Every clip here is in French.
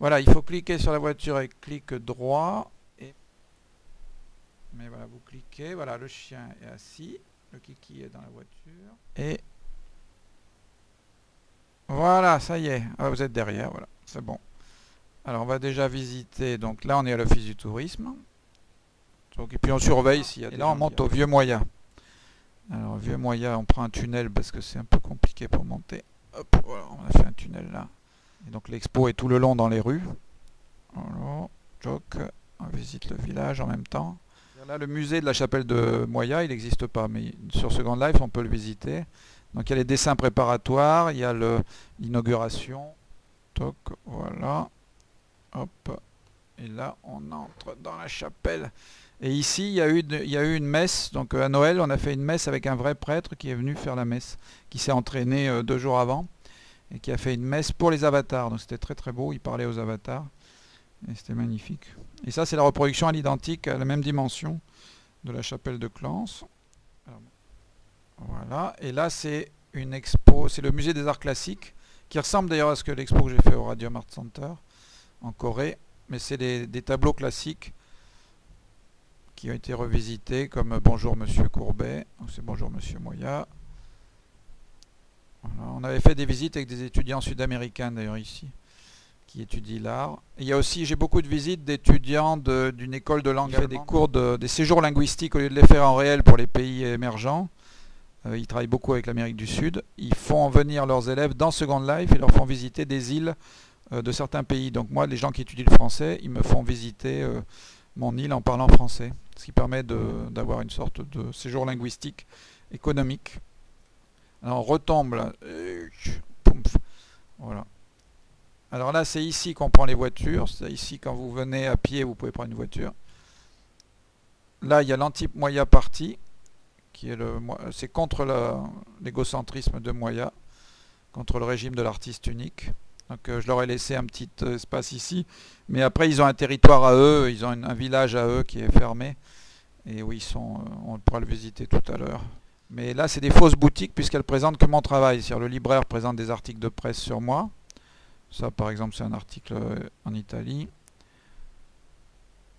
Voilà, il faut cliquer sur la voiture avec clic droit. Et... Mais voilà, vous cliquez. Voilà, le chien est assis. Le kiki est dans la voiture. Et voilà, ça y est. Ah, vous êtes derrière, voilà. C'est bon. Alors, on va déjà visiter. Donc là, on est à l'office du tourisme. Donc, et puis on surveille s'il y a Et là, on monte au Vieux Moya. Alors, Vieux Moya, on prend un tunnel parce que c'est un peu compliqué pour monter. Hop, voilà, on a fait un tunnel là. Et donc l'expo est tout le long dans les rues. On visite le village en même temps. Là, le musée de la chapelle de Moya, il n'existe pas, mais sur Second Life, on peut le visiter. Donc il y a les dessins préparatoires, il y a l'inauguration. Voilà. Hop. Et là, on entre dans la chapelle. Et ici, il y, a eu il y a eu une messe. Donc à Noël, on a fait une messe avec un vrai prêtre qui est venu faire la messe, qui s'est entraîné euh, deux jours avant et qui a fait une messe pour les avatars. Donc c'était très très beau, il parlait aux avatars. Et c'était magnifique. Et ça, c'est la reproduction à l'identique, à la même dimension de la chapelle de Clance. voilà. Et là, c'est une expo, c'est le musée des arts classiques, qui ressemble d'ailleurs à ce que l'expo que j'ai fait au Radium Art Center en Corée. Mais c'est des, des tableaux classiques qui ont été revisités, comme Bonjour Monsieur Courbet, c'est Bonjour Monsieur Moya, on avait fait des visites avec des étudiants sud-américains d'ailleurs ici, qui étudient l'art. Il y a aussi, j'ai beaucoup de visites d'étudiants d'une école de langue, qui fait des cours, de, des séjours linguistiques au lieu de les faire en réel pour les pays émergents. Euh, ils travaillent beaucoup avec l'Amérique du Sud. Ils font venir leurs élèves dans Second Life et leur font visiter des îles euh, de certains pays. Donc moi, les gens qui étudient le français, ils me font visiter euh, mon île en parlant français, ce qui permet d'avoir une sorte de séjour linguistique économique alors on retombe là. Voilà. Alors là, c'est ici qu'on prend les voitures. C'est ici, quand vous venez à pied, vous pouvez prendre une voiture. Là, il y a l'anti Moya Party, qui est le, c'est contre l'égocentrisme de Moya, contre le régime de l'artiste unique. Donc euh, je leur ai laissé un petit euh, espace ici, mais après ils ont un territoire à eux, ils ont un village à eux qui est fermé, et où ils sont, euh, on pourra le visiter tout à l'heure. Mais là, c'est des fausses boutiques puisqu'elles présentent que mon travail. cest le libraire présente des articles de presse sur moi. Ça, par exemple, c'est un article euh, en Italie.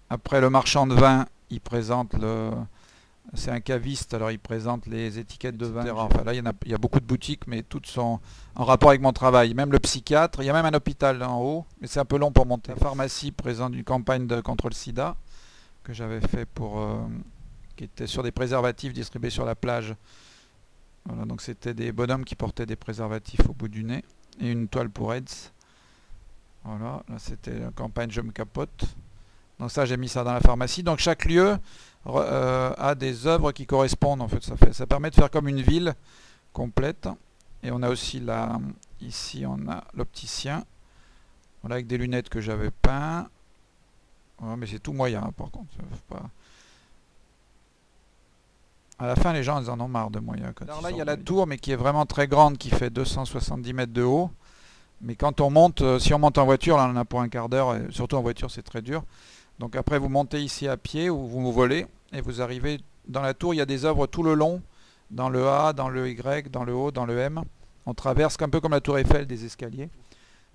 Après, le marchand de vin, il présente le... C'est un caviste, alors il présente les étiquettes de vin. Enfin, là, il y, a, il y, a, beaucoup de boutiques, mais toutes sont en rapport avec mon travail. Même le psychiatre, il y a même un hôpital en haut, mais c'est un peu long pour monter. La pharmacie présente une campagne de, contre le sida que j'avais fait pour... Euh, qui était sur des préservatifs distribués sur la plage. Voilà, donc c'était des bonhommes qui portaient des préservatifs au bout du nez et une toile pour AIDS. Voilà, là c'était la campagne Je me capote. Donc ça j'ai mis ça dans la pharmacie. Donc chaque lieu euh, a des œuvres qui correspondent en fait. Ça, permet de faire comme une ville complète. Et on a aussi là, ici on a l'opticien. Voilà avec des lunettes que j'avais peint. mais c'est tout moyen hein, par contre. À la fin, les gens, ils en ont marre de moyens. Alors là, il y a la tour, mais qui est vraiment très grande, qui fait 270 mètres de haut. Mais quand on monte, euh, si on monte en voiture, là, on en a pour un quart d'heure, et surtout en voiture, c'est très dur. Donc après, vous montez ici à pied, ou vous volez, et vous arrivez dans la tour. Il y a des œuvres tout le long, dans le A, dans le Y, dans le O, dans le M. On traverse un peu comme la tour Eiffel des escaliers.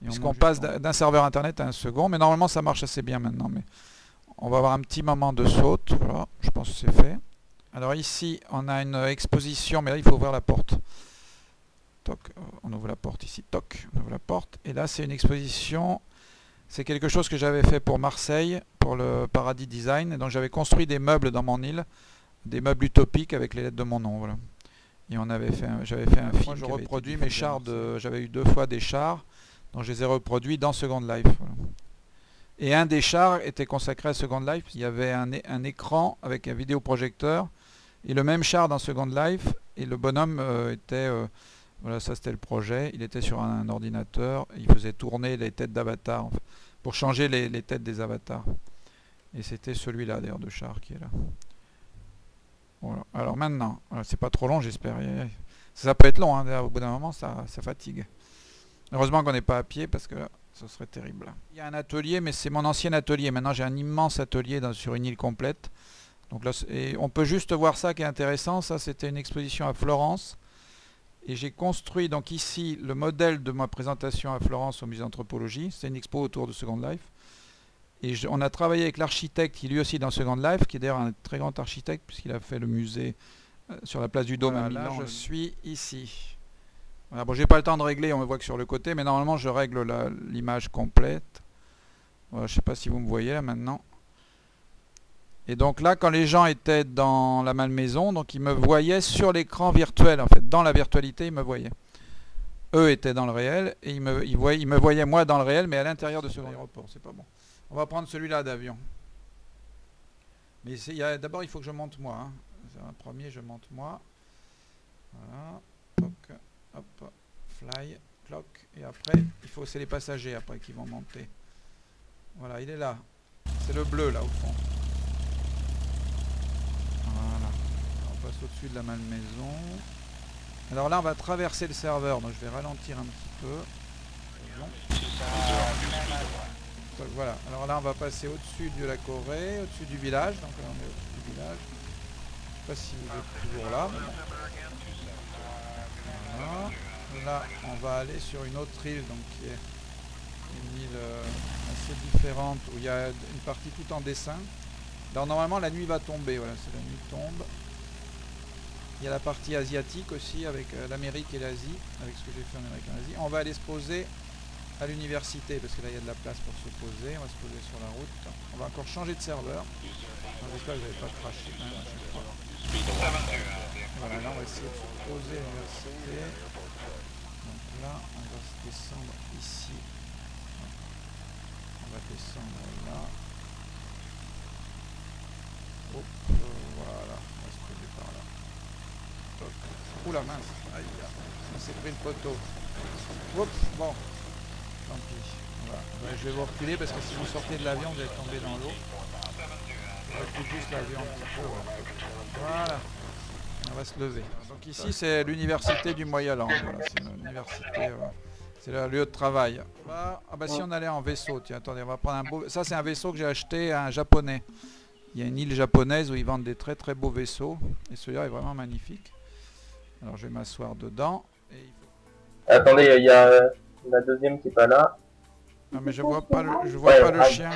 Puisqu'on passe d'un serveur internet à un second. Mais normalement, ça marche assez bien maintenant. Mais on va avoir un petit moment de saute. Voilà, je pense que c'est fait. Alors ici, on a une exposition, mais là, il faut ouvrir la porte. Toc, on ouvre la porte ici, toc, on ouvre la porte. Et là, c'est une exposition, c'est quelque chose que j'avais fait pour Marseille, pour le Paradis Design. Et donc j'avais construit des meubles dans mon île, des meubles utopiques avec les lettres de mon nom. Et on avait fait, j'avais fait un film. je reproduis mes chars de, j'avais eu deux fois des chars, donc je les ai reproduits dans Second Life. Et un des chars était consacré à Second Life. Il y avait un, un écran avec un vidéoprojecteur et le même char dans Second Life, et le bonhomme euh, était, euh, voilà ça c'était le projet, il était sur un, ordinateur, il faisait tourner les têtes d'avatars, pour changer les, têtes des avatars. Et c'était celui-là d'ailleurs de char qui est là. Alors maintenant, c'est pas trop long j'espère. Ça peut être long, hein, au bout d'un moment ça, ça fatigue. Heureusement qu'on n'est pas à pied parce que là, ce serait terrible. Il y a un atelier, mais c'est mon ancien atelier. Maintenant j'ai un immense atelier sur une île complète. Donc là, on peut juste voir ça qui est intéressant. Ça, c'était une exposition à Florence. Et j'ai construit donc ici le modèle de ma présentation à Florence au musée d'anthropologie. C'est une expo autour de Second Life. Et on a travaillé avec l'architecte qui lui aussi dans Second Life, qui est d'ailleurs un très grand architecte puisqu'il a fait le musée euh, sur la place du Dôme à Milan. je suis ici. Voilà, bon, j'ai pas le temps de régler, on me voit que sur le côté, mais normalement je règle l'image complète. Voilà, je sais pas si vous me voyez là maintenant. Et donc là, quand les gens étaient dans la malmaison, donc ils me voyaient sur l'écran virtuel, en fait. Dans la virtualité, ils me voyaient. Eux étaient dans le réel, et ils me, ils voyaient, ils me voyaient moi dans le réel, mais à l'intérieur de ce aéroport. C'est pas bon. On va prendre celui-là d'avion. Mais d'abord, il faut que je monte moi. Hein. Un premier, je monte moi. Voilà. Hop, hop, fly, clock. Et après, il faut c'est les passagers après qui vont monter. Voilà, il est là. C'est le bleu là au fond. Au-dessus de la malmaison. Alors là, on va traverser le serveur, donc je vais ralentir un petit peu. voilà, alors là, on va passer au-dessus de la Corée, au-dessus du village. Donc là, on est au-dessus du village. Je sais pas si vous êtes toujours là. Là, on va aller sur une autre île, donc qui est une île euh, assez différente, où il y a une partie tout en dessin. Alors normalement, la nuit va tomber, voilà, c'est la nuit tombe. Il y a la partie asiatique aussi avec euh, l'Amérique et l'Asie, avec ce que j'ai fait en Amérique et en Asie. On va aller se poser à l'université parce que là il y a de la place pour se poser. On va se poser sur la route. On va encore changer de serveur. J'espère que vous n'avez pas craché Voilà, là on va essayer de se poser à l'université. Donc là on va se descendre ici. On va descendre là. Hop, voilà. Oula mince, aïe, on s'est pris le poteau. Bon, tant pis. je vais vous reculer parce que si vous sortez de l'avion, vous allez tomber dans l'eau. Voilà. On va se lever. Donc ici, c'est l'université du c'est l'université... C'est le lieu de travail. ah bah si on allait en vaisseau, tiens, attendez, on va prendre un beau... Ça c'est un vaisseau que j'ai acheté à un japonais. Il y a une île japonaise où ils vendent des très très beaux vaisseaux. Et celui-là est vraiment magnifique. Alors je vais m'asseoir dedans. Attendez, il y a euh, la deuxième qui est pas là. Non mais je vois pas le, je vois pas le chien.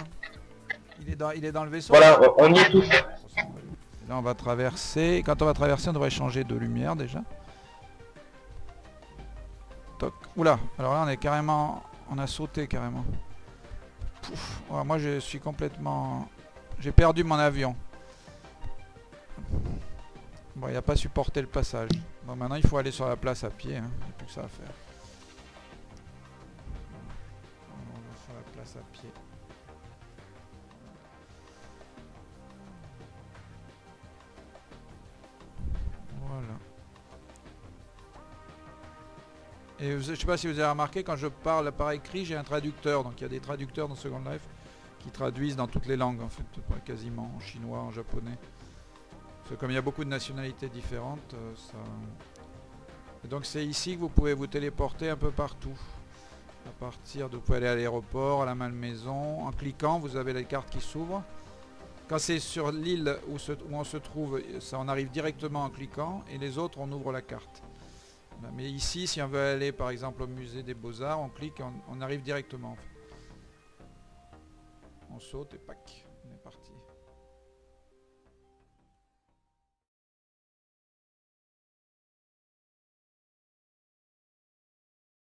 Il est, dans, il est dans le vaisseau. Voilà, on y est tous. Là on va traverser. Quand on va traverser, on devrait changer de lumière déjà. Toc. Oula, alors là on est carrément... On a sauté carrément. Pouf. moi je suis complètement... J'ai perdu mon avion. Bon, il n'a pas supporté le passage. Bon, maintenant il faut aller sur la place à pied. Hein. Il n'y a plus que ça à faire. On va sur la place à pied. Voilà. Et je ne sais pas si vous avez remarqué, quand je parle par écrit, j'ai un traducteur. Donc il y a des traducteurs dans Second Life qui traduisent dans toutes les langues en fait, quasiment, en chinois, en japonais. Comme il y a beaucoup de nationalités différentes, euh, ça... donc c'est ici que vous pouvez vous téléporter un peu partout. À partir de, vous pouvez aller à l'aéroport, à la malmaison. En cliquant, vous avez les cartes qui s'ouvrent. Quand c'est sur l'île où, on se trouve, ça on arrive directement en cliquant. Et les autres, on ouvre la carte. Mais ici, si on veut aller par exemple au musée des Beaux-Arts, on clique, on, on arrive directement. On saute et pack.